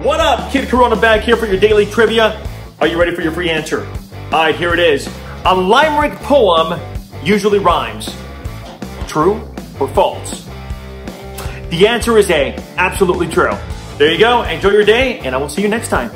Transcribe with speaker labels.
Speaker 1: What up? Kid Corona back here for your daily trivia. Are you ready for your free answer? All right, here it is. A limerick poem usually rhymes. True or false? The answer is A, absolutely true. There you go. Enjoy your day, and I will see you next time.